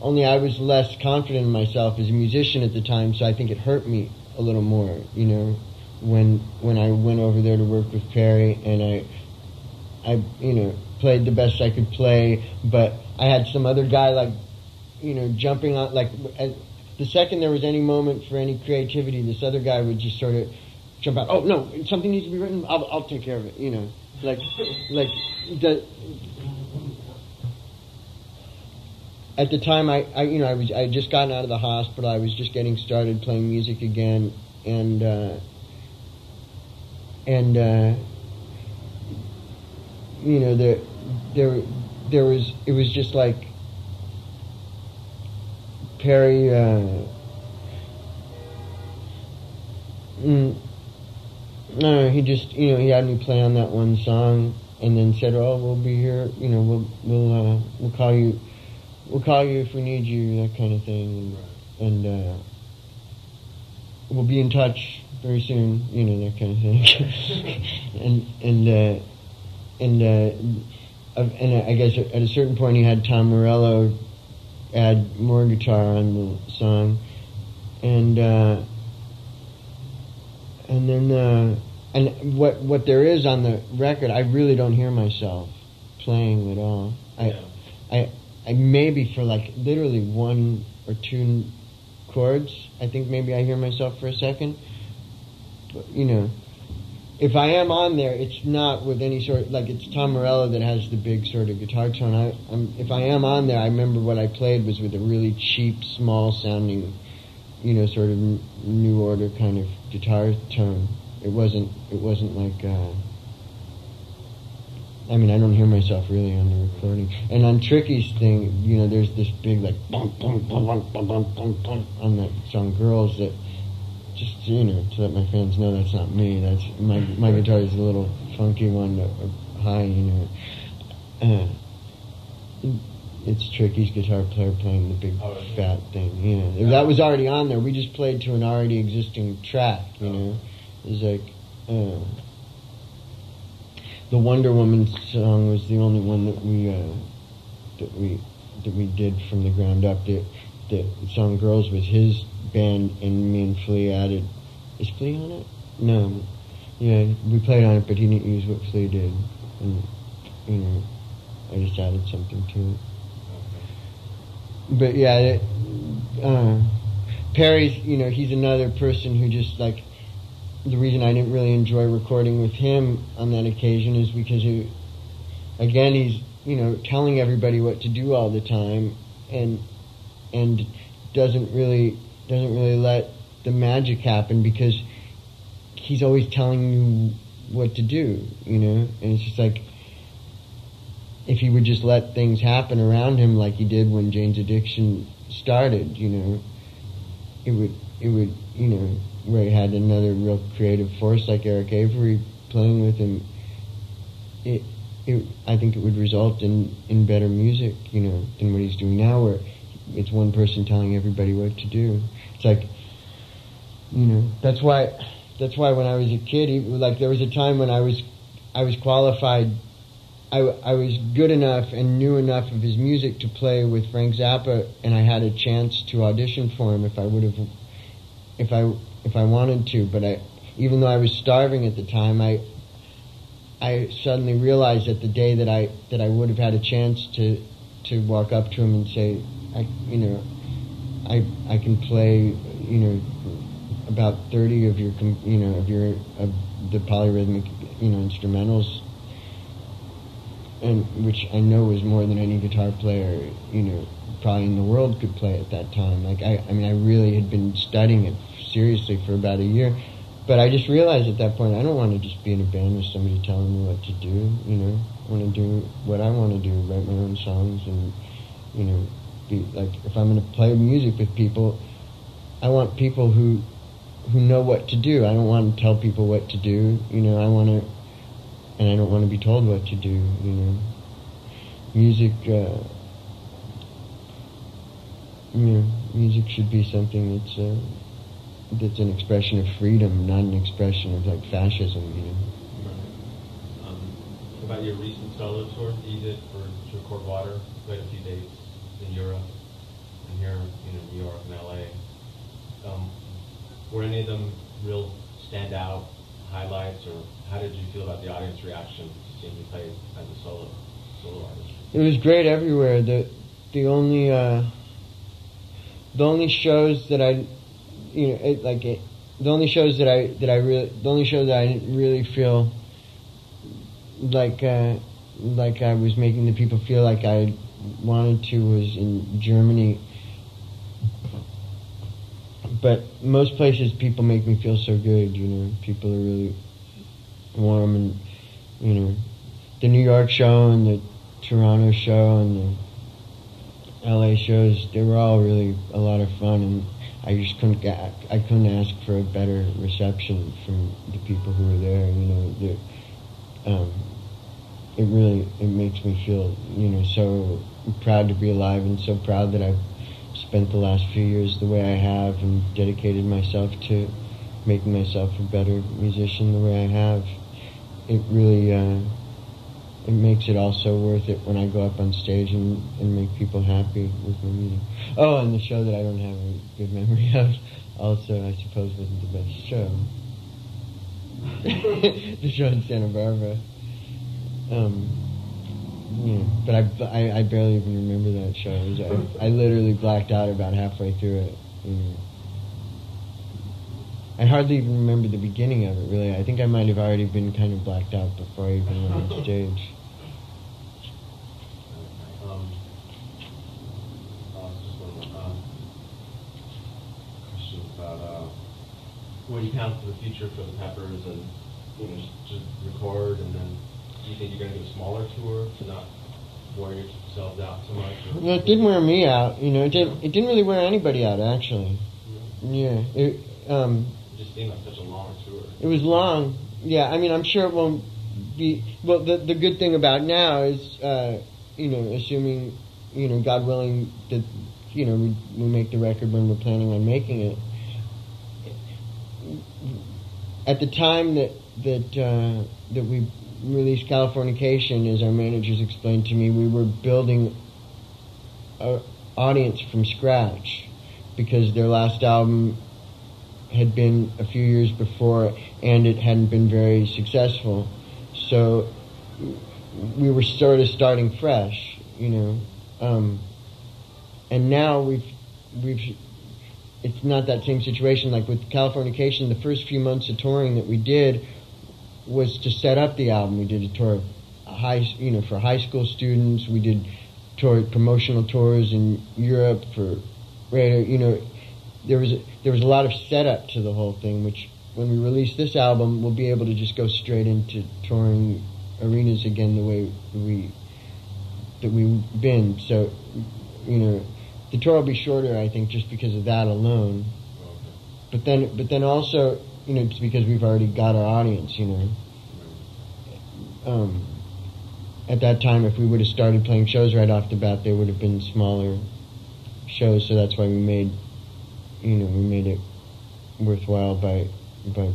Only I was less confident in myself as a musician at the time, so I think it hurt me a little more. You know, when when I went over there to work with Perry and I, I you know played the best I could play, but I had some other guy like, you know, jumping on like. The second there was any moment for any creativity, this other guy would just sort of jump out. Oh no, something needs to be written. I'll, I'll take care of it. You know, like, like the. At the time, I, I, you know, I was, I just gotten out of the hospital. I was just getting started playing music again, and, uh, and, uh, you know, there, there, there was, it was just like Perry. Uh, mm, no, he just you know he had me play on that one song, and then said, "Oh, we'll be here. You know, we'll we'll uh, we'll call you, we'll call you if we need you." That kind of thing, and and uh, we'll be in touch very soon. You know that kind of thing. and and uh, and uh, and I guess at a certain point he had Tom Morello add more guitar on the song, and uh, and then uh, and what what there is on the record, I really don't hear myself playing at all. I Yeah. I I maybe for like literally one or two chords, I think maybe I hear myself for a second. But, you know, if I am on there, it's not with any sort like it's Tom Morello that has the big sort of guitar tone. I, I'm, if I am on there, I remember what I played was with a really cheap, small sounding, you know, sort of new order kind of guitar tone. It wasn't. It wasn't like. Uh, I mean, I don't hear myself really on the recording. And on Tricky's thing, you know, there's this big like bump, bump, bump, bump, bump, bump, bump, bump on that song "Girls" that just you know to let my fans know that's not me. That's my my guitar is a little funky one, high, you know. Uh, it's Tricky's guitar player playing the big oh, fat thing. You know, yeah. that was already on there. We just played to an already existing track. You oh. know, it's like. Uh, the Wonder Woman song was the only one that we uh, that we that we did from the ground up. The, the song "Girls" was his band, and me and Flea added. Is Flea on it? No. Yeah, we played on it, but he didn't use what Flea did, and you know, I just added something to it. But yeah, it, uh, Perry's, you know, he's another person who just like the reason I didn't really enjoy recording with him on that occasion is because he, again, he's you know telling everybody what to do all the time, and and doesn't really doesn't really let the magic happen because he's always telling you what to do, you know, and it's just like if he would just let things happen around him like he did when Jane's Addiction started, you know, it would it would you know where he had another real creative force like Eric Avery playing with him. It it I think it would result in in better music, you know, than what he's doing now, where it's one person telling everybody what to do. It's like you know that's why that's why when I was a kid, like there was a time when I was I was qualified I, I was good enough and knew enough of his music to play with Frank Zappa, and I had a chance to audition for him if I would have, if I if I wanted to. But I, even though I was starving at the time, I I suddenly realized that the day that I that I would have had a chance to to walk up to him and say, I you know, I I can play you know about thirty of your you know of your of the polyrhythmic you know instrumentals and which I know was more than any guitar player, you know, probably in the world could play at that time. Like I, I mean, I really had been studying it seriously for about a year, but I just realized at that point I don't want to just be in a band with somebody telling me what to do. You know, I want to do what I want to do, write my own songs, and you know, be like if I'm going to play music with people, I want people who who know what to do. I don't want to tell people what to do. You know, I want to and I don't want to be told what to do. You know, music. Uh, you know, music should be something that's uh, that's an expression of freedom, not an expression of like fascism. You know. Right. Um, about your recent solo tour you did for to record Water, played a few dates in Europe and here, you know, New York and LA. Um, were any of them real standout highlights, or how did you feel about the audience reaction to seeing you play as a solo solo artist? It was great everywhere. The the only uh, the only shows that I, you know, it, like it, the only shows that I that I really the only show that I didn't really feel like uh, like I was making the people feel like I wanted to was in Germany. But most places, people make me feel so good. You know, people are really warm and you know, the New York show and the Toronto show and the LA shows, they were all really a lot of fun and I just couldn't get, I couldn't ask for a better reception from the people who were there, you know, um, it really, it makes me feel, you know, so proud to be alive and so proud that I've spent the last few years the way I have and dedicated myself to making myself a better musician the way I have, it really uh, it makes it also worth it when I go up on stage and, and make people happy with my music. Oh, and the show that I don't have a good memory of also, I suppose, wasn't the best show. the show in Santa Barbara. Um, yeah, but I, I, I barely even remember that show. I, I literally blacked out about halfway through it. You know. I hardly even remember the beginning of it, really. I think I might have already been kind of blacked out before I even went on stage. Just one more, question about what do you count for the future for the Peppers and you know just, record and then do you think you're going to do a smaller tour to not wear yourselves out so much? Or, Well, it didn't wear me out. You know, it didn't. It didn't really wear anybody out, actually. Yeah. It, um, just seemed like such a long tour. It was long. Yeah, I mean, I'm sure it won't be. Well, the the good thing about now is, uh, you know, assuming, you know, God willing that, you know, we we make the record when we're planning on making it. At the time that that uh, that we released Californication, as our managers explained to me, we were building a audience from scratch because their last album had been a few years before and it hadn't been very successful. So we were sort of starting fresh, you know. Um, and now we've we've it's not that same situation like with Californication. The first few months of touring that we did was to set up the album. We did a tour high, you know, for high school students. We did tour promotional tours in Europe for radio, you know, there was a, there was a lot of setup to the whole thing, which when we release this album, we'll be able to just go straight into touring arenas again the way we that we've been. So, you know, the tour will be shorter, I think, just because of that alone. But then, but then also, you know, it's because we've already got our audience. You know, um, at that time, if we would have started playing shows right off the bat, they would have been smaller shows. So that's why we made you know, we made it worthwhile by by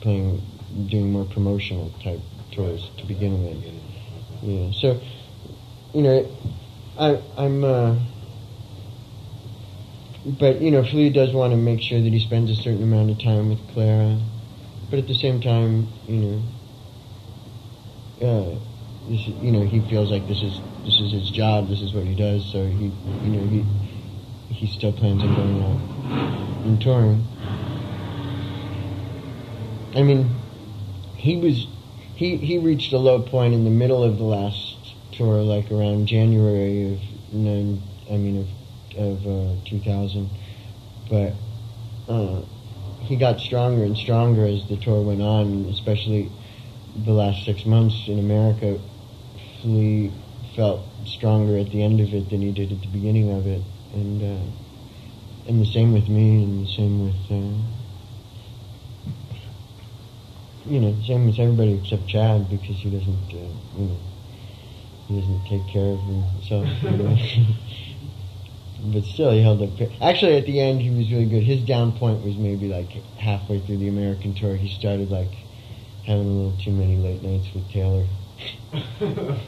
playing, doing more promotional type tours to begin with. Yeah. So, you know, I I'm. Uh, but you know, Flea does want to make sure that he spends a certain amount of time with Clara, but at the same time, you know, uh, this, you know, he feels like this is this is his job. This is what he does. So he, you know, he he still plans on going out and touring. I mean, he was he he reached a low point in the middle of the last tour, like around January of nine. I mean of of uh, 2000, but uh, he got stronger and stronger as the tour went on, especially the last six months in America. Flea felt stronger at the end of it than he did at the beginning of it, and uh, and the same with me, and the same with uh, you know, same with everybody except Chad because he doesn't, uh, you know, he doesn't take care of himself. You know? but still, he held up. Actually, at the end, he was really good. His down point was maybe like halfway through the American tour. He started like having a little too many late nights with Taylor.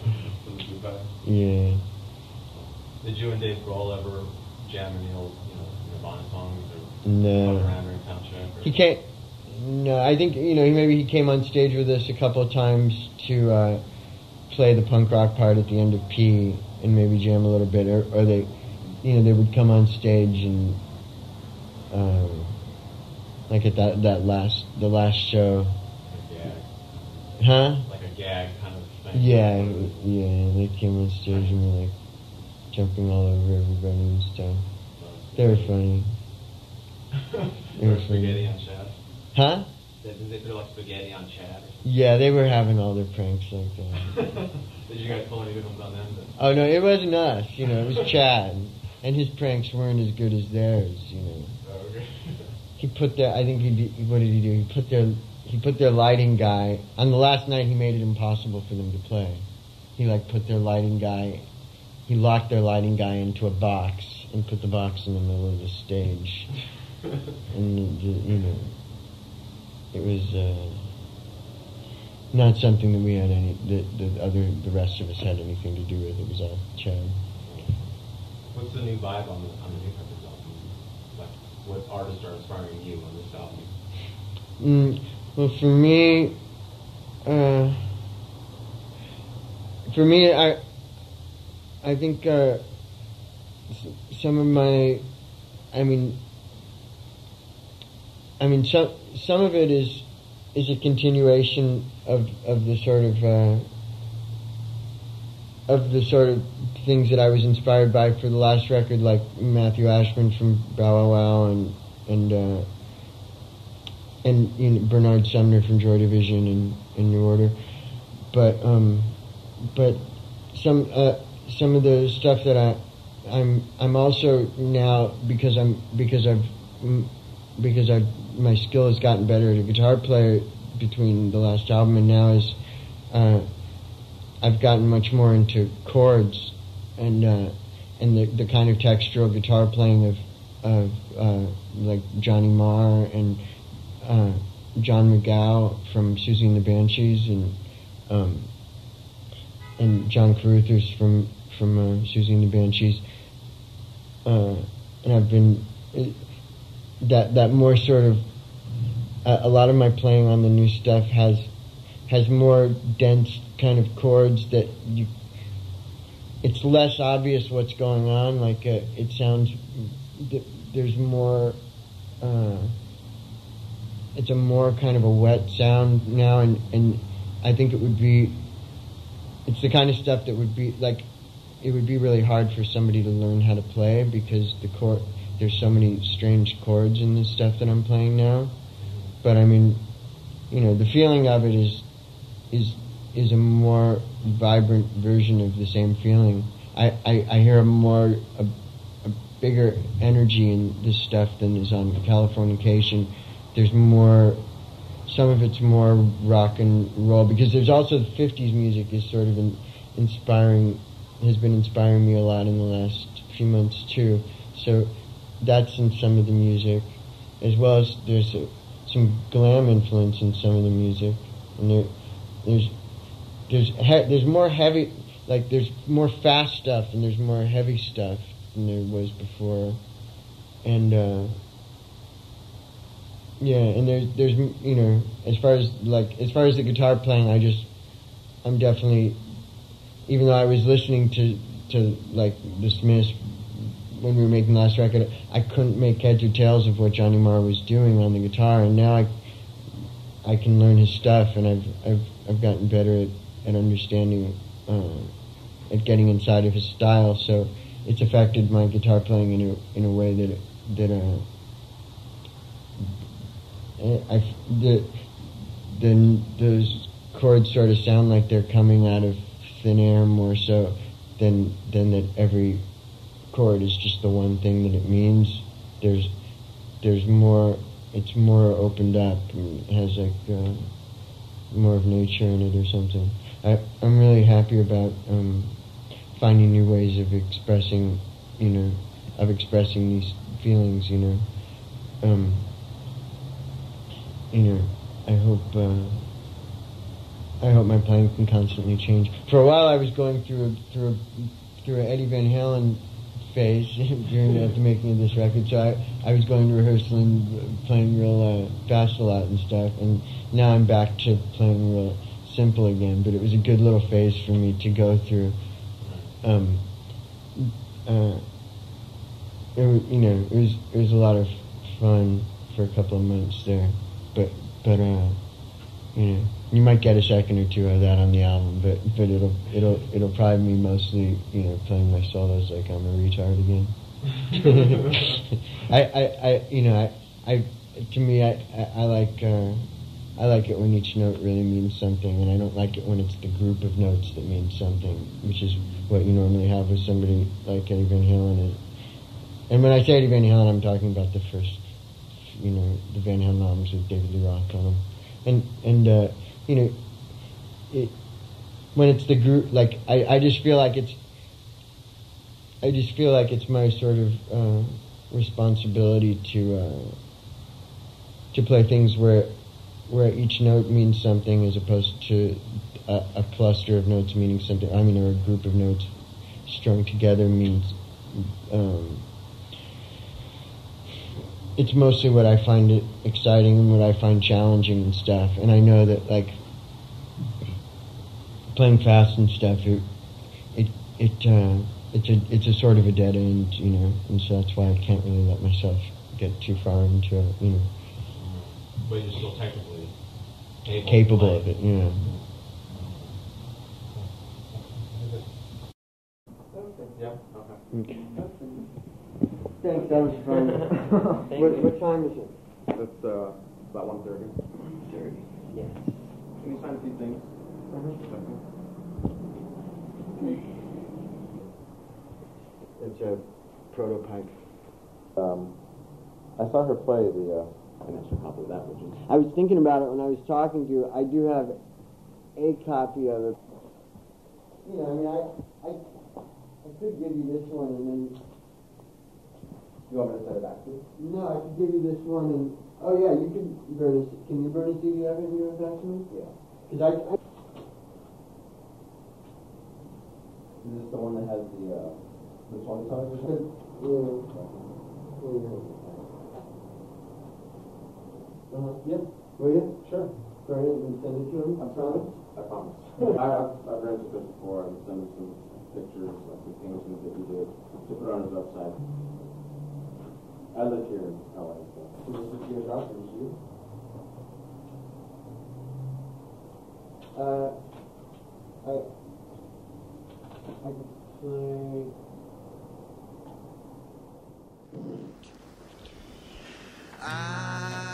Yeah. Did you and Dave Grohl ever jam any old, you know, Nirvana songs or No. around during? Or He can't. No, I think you know. He maybe he came on stage with us a couple of times to uh, play the punk rock part at the end of P and maybe jam a little bit, or, or they, you know, they would come on stage and, um, like at that that last the last show, a gag, huh? like a gag kind of thing. Yeah, yeah. They came on stage and were like jumping all over everybody and stuff. They were funny, They were spaghetti on Chad. huh? Did they throw like spaghetti on Chad? Yeah, they were having all their pranks like that. Did you guys pull any good ones on them? Then? Oh no, it wasn't us. You know, it was Chad, and his pranks weren't as good as theirs. You know, Oh, okay. he put their. I think he. Did, what did he do? He put their. He put their lighting guy on the last night. He made it impossible for them to play. He like put their lighting guy. He locked their lighting guy into a box and put the box in the middle of the stage, and you know, it was uh, not something that we had any that the other the rest of us had anything to do with. It was all Chad. What's the new vibe on the on the new Peppers album? Like, what artists are inspiring you on this album? Mm, well, for me, uh, for me, I I think uh, some of my, I mean, I mean some some of it is is a continuation of of the sort of uh, of the sort of things that I was inspired by for the last record, like Matthew Ashman from Bow Wow Wow and and uh, and you know, Bernard Sumner from Joy Division and, and New Order, but um, but some uh, some of the stuff that I I'm I'm also now because I'm because I've because I my skill has gotten better as a guitar player between the last album and now is uh, I've gotten much more into chords and uh, and the the kind of textural guitar playing of of uh, like Johnny Marr and uh, John McGeoch from Siouxsie and the Banshees and um, and John Carruthers from from uh, Siouxsie and the Banshees. Uh, and I've been that that more sort of a, a lot of my playing on the new stuff has has more dense kind of chords that you. It's less obvious what's going on. Like uh, it sounds, th- there's more. Uh, it's a more kind of a wet sound now, and and I think it would be. It's the kind of stuff that would be like, it would be really hard for somebody to learn how to play because the chord. There's so many strange chords in the stuff that I'm playing now, but I mean, you know, the feeling of it is, is, is a more vibrant version of the same feeling. I, I, I hear a more a, a bigger energy in this stuff than is on Californication. There's more, some of it's more rock and roll because there's also the 50s music is sort of in, inspiring, has been inspiring me a lot in the last few months too. So that's in some of the music, as well as there's a, some glam influence in some of the music, and there, there's there's he- there's more heavy, like there's more fast stuff and there's more heavy stuff than there was before, and uh, yeah, and there's there's you know as far as like as far as the guitar playing, I just I'm definitely even though I was listening to to like the Smiths when we were making the last record, I couldn't make heads or tails of what Johnny Marr was doing on the guitar, and now I I can learn his stuff, and I've I've I've gotten better at, at understanding uh, at getting inside of his style. So it's affected my guitar playing in a in a way that that uh, I the the those chords sort of sound like they're coming out of thin air more so than than that every chord is just the one thing that it means. There's there's more. It's more opened up and has like uh, more of nature in it or something. I I'm really happy about um, finding new ways of expressing, you know, of expressing these feelings. You know, um, you know, I hope. Uh, I hope my playing can constantly change. For a while, I was going through a, through a, through an Eddie Van Halen phase during the, the making of this record. So I, I was going to rehearsal and playing real uh, fast a lot and stuff. And now I'm back to playing real simple again. But it was a good little phase for me to go through. Um, uh, it, you know, it was it was a lot of fun for a couple of months there. But but uh, you know, you might get a second or two of that on the album, but but it'll it'll it'll probably be mostly you know playing my solos like I'm a retard again. I, I, I you know I, I to me I I, I like uh, I like it when each note really means something, and I don't like it when it's the group of notes that means something, which is what you normally have with somebody like Eddie Van Halen. And, and when I say Eddie Van Halen, I'm talking about the first, you know, the Van Halen albums with David Lee Roth on them, and and uh, you know, it when it's the group, like I, I just feel like it's I just feel like it's my sort of uh, responsibility to uh, to play things where where each note means something as opposed to a, a, cluster of notes meaning something. I mean, or a group of notes strung together means. Um, it's mostly what I find it exciting and what I find challenging and stuff. And I know that like playing fast and stuff, it it it uh, it's a it's a sort of a dead end, you know, and so that's why I can't really let myself get too far into it, you know. But you're still technically capable, capable of, of it, yeah. Yeah. Okay. Thanks, that was fun. what, what time is it? It's uh, about one thirty. Thirty. Yes. Can you sign a few things? It's a prototype. Um, I saw her play the uh, an extra copy of that, which is. I was thinking about it when I was talking to you. I do have a copy of it. You know, I mean, I, I, I could give you this one and then. You want me to send it back to you? No, I could give you this one and. Oh yeah, you can burn a. Can you burn a CD of it and give it back to me? Yeah. Because I, I. Is this the one that has the uh, the twenty size or Yeah. something? Uh-huh. Yep. Will you? Sure. Burn it and send it to him? I promise. I promise. I, I've, I've into this before and sent him some pictures, like the things that he did, to put on his website. I live here in LA, so. Is this what you're talking to? Uh, I, I could play. I